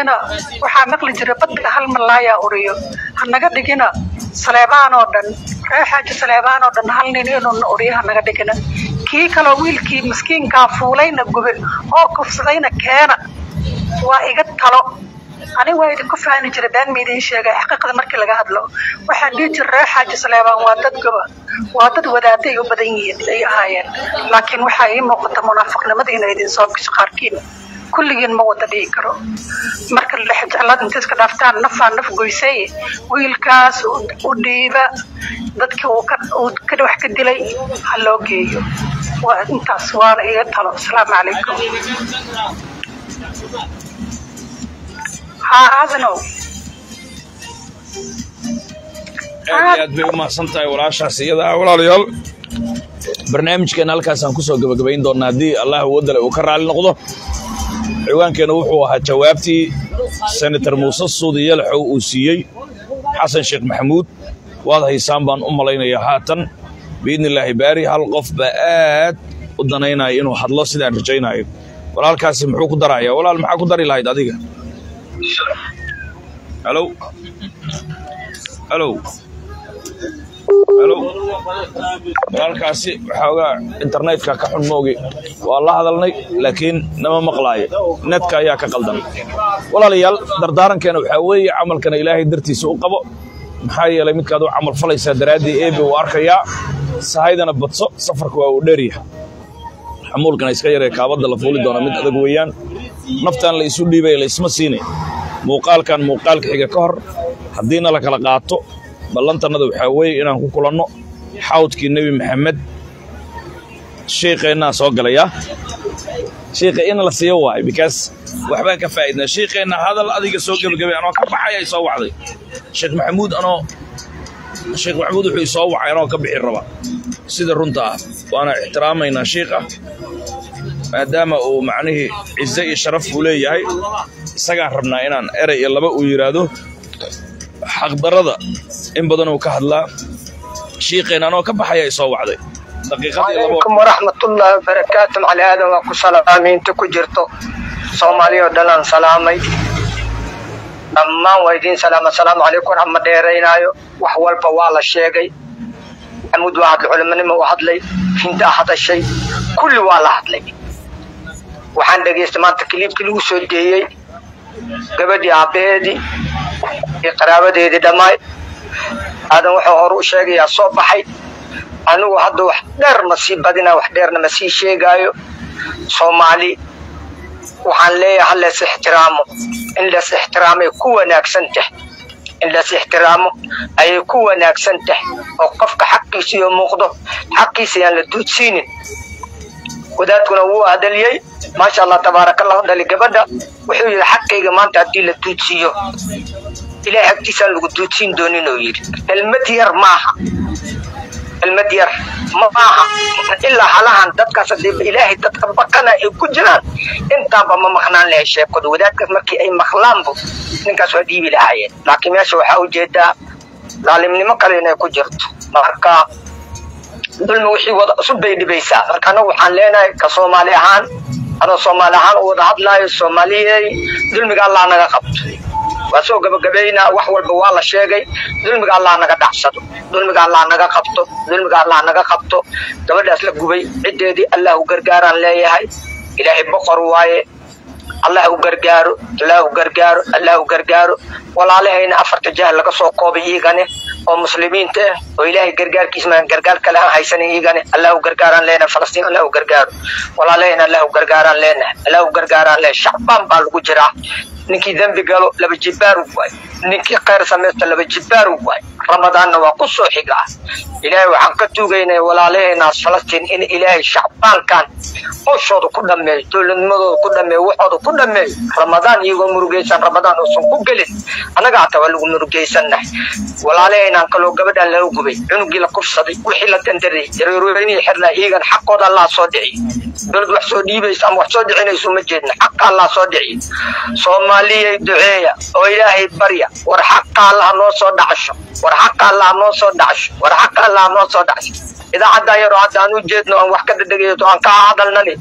dhigina waxaa maqli jira badka hal malaayaa uriyo. Ha naga dhigina saleebaan oo dhan reer xaaji saleebaan oo dhan hal nin inuu uriyo ha naga dhigina. Kii kaloo wiilkii miskiinkaa fuulayna gube oo kufsadayna keena waa iga talo. Aniga waa idinku faani jiray been ma idiin sheegay xaqiiqda markii laga hadlo. Waxaan dhihi jira reer xaaji saleebaan waa dad goba waa dad wadaaday u badan yihiin ay ahaayeen. Laakiin waxaa ii muuqata munaafiqnimadiina idin soo gasho kulligiin ma wada dhihi karo. Marka lexjeclaad inta iska dhaaftaan nafaa naf goysay wiilkaas u dhiiba dadkii wax ka dilay ha loo geeyo. Waa intaas waana iga talo. Asalaamu calaykum. Aad bay u mahadsan tahay walaashaas. Iyada ah walaalayaal barnaamijkeena halkaasaan ku soo gabagabayn doonaa haddii allah wadale uu ka raali noqdo ciwaankeena wuxuu ahaa jawaabtii senator muuse suudi yalaxow uu siiyey. Xasan sheekh maxamuud waad haysaan baan u malaynayaa haatan. Biidni illaahi baari hal qof baa aad u danaynaya inuu hadlo sidaan rajaynayo. Walaalkaasi muxuu ku darayaa? Walaal maxaa ku dari lahayd adiga walaalkaasi waxoogaa internetka ka xun moogi. Waa la hadalnay laakiin nama maqlaayo. Netka ayaa ka qaldan. Walaalayaal dardaarankeena waxaa weeye camalkana ilaahay dartiisa u qabo. Maxaa yeelay midkaad u camal falaysaa daraaddii eebe uu arkayaa. Sahaydana badso safarka waa uu dheeryaha xamuulkana iska yaree kaabadda la fuuli doona mid adag weeyaan. Naftaan la isu dhiibaya la isma siinay muuqaalkan muuqaalka xiga ka hor haddiina la kala qaato ballantannada waxaa weeye inaan ku kulanno. Xawdkii nebi maxamed shiiqeennaa soo galaya. Shiiqa in la siiyo waayo because waxbaan ka faa'idnaa shiiqeenna hadal adiga soo gebagabay anoo ka baxay ay soo wacday. Sheekh maxamuud anoo sheekh maxamuud wuxuu isoo wacay anoo ka bixi raba. Sida runta ah waana ixtiraamaynaa shiiqa maadaama uu macnihii cize iyo sharaf uu leeyahay. Isagaan rabnaa inaan erey iyo laba uu yidhaahdo xaqdarada in badan uu ka hadlaa shiiqeen anoo ka baxaya ay soo wacday. Alaykum waraxmatullaahi wabarakaatu macali aadan waa ku salaamay inta ku jirto. Soomaaliya oo dhanaan salaamay. Dhammaan waa idiin salaama asalaamu wax walba waa la sheegay. Maxamuud waa hadlay culimanimo u hadlay. Hindaa hadashay. Kulli waa la hadlay. Waxaan dhegaystay maanta kiliibkii lagu soo deeyey gabadhii aabbaheedii iyo qaraabadeedii dhammaay aadan wuxuu hore u sheegayaa soo baxay? Anigu hadda wax dheer ma sii badina wax dheerna ma sii sheegaayo. Soomaali waxaan leeyahay ha ixtiraamo. In lees ixtiraamay ku wanaagsan tahay. In lees ixtiraamo ayay ku wanaagsan tahay. Oo qofka xaqiisa iyo muuqdo xaqiisa yaan la duudsiinin wadaadkuna wuu hadaliyey. Maasha allah tabaarakallahu dhali gabadha wuxuu yidhi xaqayga maanta haddii la duudsiiyo ilahay hagtiisaan lagu duudsiin doonin oo yidhi kelmad yar maaha kelmad yar maaha ilaa halahan dadkaas haddii ilaahay dadka baqana ay ku jiraan intaanba ma maqnaan lahay sheekadu. Wadaadkaas markii ay maqlaanbu ninkaas waa dhiibi lahaayeen. Laakiin meesha waxaa u jeedaa daalimnimo kale inay ku jirto. Marka dulmi wixii wada cusub bay dhibaysaa. Marka waxaan leenahay ka soomaali ahaan anoo soomaali ahaan u wada hadlaayo soomaaliyey dulmiga allah naga qabto waa soo wax walba waa la sheegay. Dulmiga allah naga dhacsado. Dulmiga allah naga qabto. Dulmiga allah naga qabto. Gabadhaas la gubay. Ciddeedii allah u gargaaraan leeyahay. Ilaahay boqor waaye. Allah u gargaaro allah u gargaaro allah u gargaaro walaalahayna afarta jah laga soo koobay iigane oo muslimiinta ah oo ilaahay gargaarkiisa maan gargaar kale aan haysanin iigane allah u gargaaraan leenahay falastiin allah u gargaaro walaalahayna allah u gargaaraan leenahay allah u gargaaraan leenahay shacbaan baa lagu jiraa ninkii dembi galo laba jibbaaru waay ninkii khayr samaysto laba jibbaaru waay ramadaanna waa ku soo xigaa ilaahay waxaan ka tuugaynay walaalaheenaas falastiin in ilaahay shacbaankan howshooda ku dhammeeyo dowladnimadooda ku dhammeeyo waxooda ku dhammeeyo ramadaan iyagoo murugaysan ramadaan uusan ku gelin. Annaga hataa waa lagu murugaysannahay walaalaheenaan kaloo gabadhaan laga gubay. Cunugii la kufsaday wixii la dandaray dareerooynihii xirnaa iyagan xaqooda allah soo dhiciy dowlad wax soo dhiibaysa ama wax soo dhicinayso ma jeedna. Xaqa allah soo dhiciy soomaaliyay duceeya oo ilaahay barya war xaqa allah noo soo dhacasho war xaqa allah noo soo dhacasho war xaqa allah noo soo dhacasho idaacaddan yaroo hadda aan u jeedno aan wax ka dhadhegayato aan ka hadalnani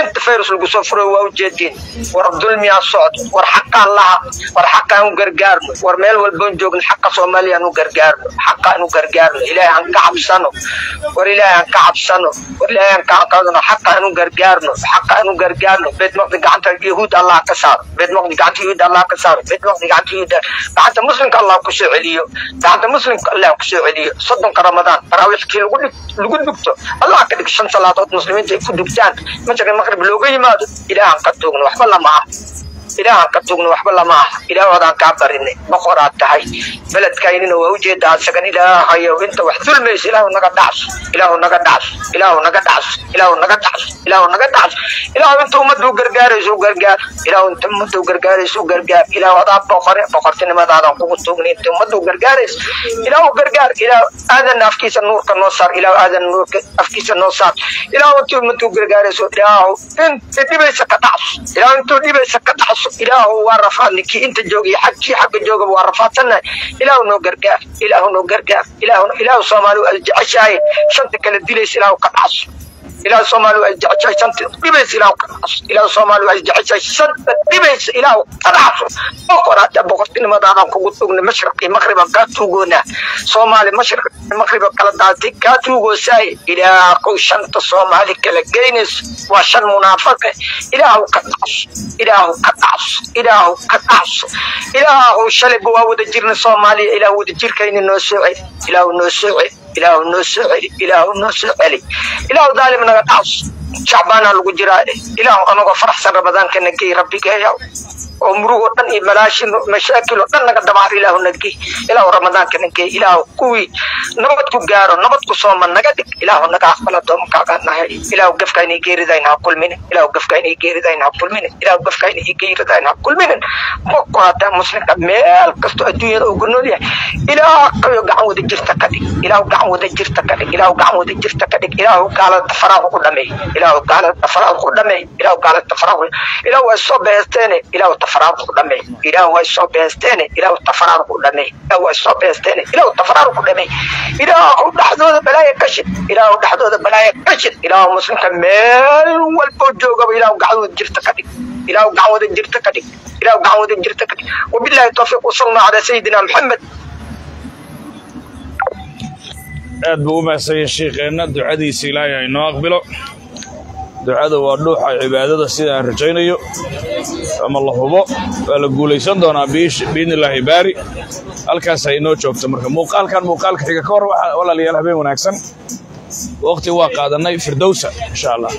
inta fayrus lagu soo furay waa u jeediin war dulmiyaa socdo war xaqaan laha war xaqaan u gargaarno war meel walboon joogno xaqa soomaaliya aan u gargaarno xaqa aan u gargaarno ilaahay aan ka cabsano war ilaahay aan ka cabsano war ilaahay aan ka qadano xaqa aan u gargaarno xaqa aan u gargaarno beed maqdi gacanta yahuud allah ka saaro beed maqdi gacanta yahuud allah ka saaro beed maqdi gacanta yahuud gacanta muslimka allah ku soo celiyo gacanta muslimka allah ku soo celiyo soddonka ramadaan taraawiixkii lagu dhig lagu dugto allah ka dhig shan salaadood muslimiinta ay ku dugtaan masjidka maqrib looga yimaado ilaahan ka tuugno waxba lama aha ilaahan ka tugno waxba lama aha ilaahoodaan kaa barinay boqoraad tahay beledkaynina waa u jeedaa isagan ilaahayo inta wax dulmaysa ilaahu naga dhacso ilaahu naga dhacso ilaahu naga dhacso ilaahu naga dhacso ilaahu naga dhacso ilaahu inta ummadda u gargaarayso u gargaar ilaahu inta ummadda u gargaarayso u gargaar ilaahu adaa boqore boqortinimadaadaan kugu tugnay inta ummadda u gargaarayso ilaahu gargaar ilaahu aadan afkiisa nuurka noo saar ilaahu aadan nuurka afkiisa noo saar ilaahu inta ummadda u gargaarayso ilaahu inta dhibaysa ka dhacso ilaahu intuu dhibaysa ka dhacso ilaahu waa rafaadni kii inta joogiyo kii xagga joogaba waa rafaadsannahay. Ilaahu noo gargaar ilaahu noo gargaar ilaahu soomaali ay jeceshahay. Shanta kala dilaysa ilaahu ka dhacso ilaahu soomaali ay jeceshahay shanta dhibaysa ilaahu ka dhacso ilaahu soomaali ay jeceshahay shanta dhibaysa ilaahu ka dhacso boqoraata boqortinimadaadaan kugu tugnay mashriqii maqriban kaa tuugoonaa soomaali mashriq maqriba kala daatay kaa tuugoosaay ilaahu shanta soomaali kala geynayso waa shan munaafaqa ilaahu ka dhacso ilaahu ka dhacso ilaahu ka dhacso ilaahu shalayba waa wada jirna soomaaliya ilaahu wada jirkayna noo soo celi ilaahu ilaahu noo soo celi ilaahu noo soo celi ilaahu daalim naga dhacso shacbaanaa lagu jiraa ilaahu anagoo faraxsan ramadaanka nagey rabbigeeyaw oo murugoo dhan iyo malaashin mashaakil oo dhan naga dabaar ilaahu nagey ilaahu ramadaanka nagey ilaahu kuwii nabad ku gaaro nabad ku sooma naga dhig ilaahu naga aqbala doomankaaga nahay ilaahu gafkayna geeridayna ha kulminin ilaahu gafkayna geeridayna ha kulminin ilaahu gafkayna geeridayna ha kulminin boko hadaa muslimka meel kastoo adduunyada ugu nool yahay. Ilaahayo gacan wada jirta ka dhig. Ilaahu gacan wada jirta ka dhig. Ilaahu gacan wada jirta ka dhig. Ilaahu gaalada faraahu ku dhameey ilaahu gaalada faraahu ku dhameey ilaahu gaalada faraahu ilaahu way soo beesteene ilaahu tafaraar ku dhameey ilaahu way soo beesteene ilaahu tafaraar ku dhameey ilaahu way soo beesteene ilaahu tafaraar ku dhameey ilaahu dhaxdooda balaaya ka shid. Ilaahu dhaxdooda balaaya ka shid. Ilaahu muslimka meel walbo joogaba ilaahu gacan wada jirta ka dhig. Ilaahu gacan wada jirta ka dhig. Ilaahu gacan wada jirta ka dhig. Wabillahi tawfiiq wasalna calaa sayidina maxamed aad buu u mahadsanyahay sheikeenna ducadiisa ilaahay ha inoo aqbilo ducada waa dhuuxa cibaadada sida aan rajaynayo ama la hubo waa la guulaysan doonaa biidni illaahi baari. Halkaas ha inoo joogto marka muuqaalkan muuqaalka xiga ka hor walaalayaal habeen wanaagsan. Waqti waa qaadanay firdowsa insha allah